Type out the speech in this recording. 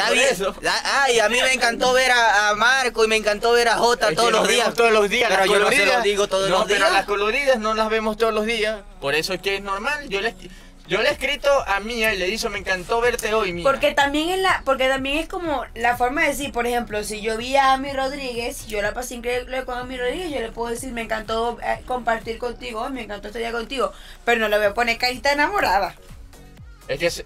Está bien. eso. Ay, a mí me encantó ver a, a Marco y me encantó ver a Jota todos los días. todos los días. Pero las yo no se coloridas- lo digo todos no, los días. pero las coloridas no las vemos todos los días. Por eso es que es normal. Yo le, yo le he escrito a Mía y le he dicho, me encantó verte hoy, Mía. Porque también es la, porque también es como la forma de decir, por ejemplo, si yo vi a Ami Rodríguez, yo la pasé increíble con Ami Rodríguez, yo le puedo decir, me encantó eh, compartir contigo, me encantó este día contigo, pero no le voy a poner carita enamorada. Es que se-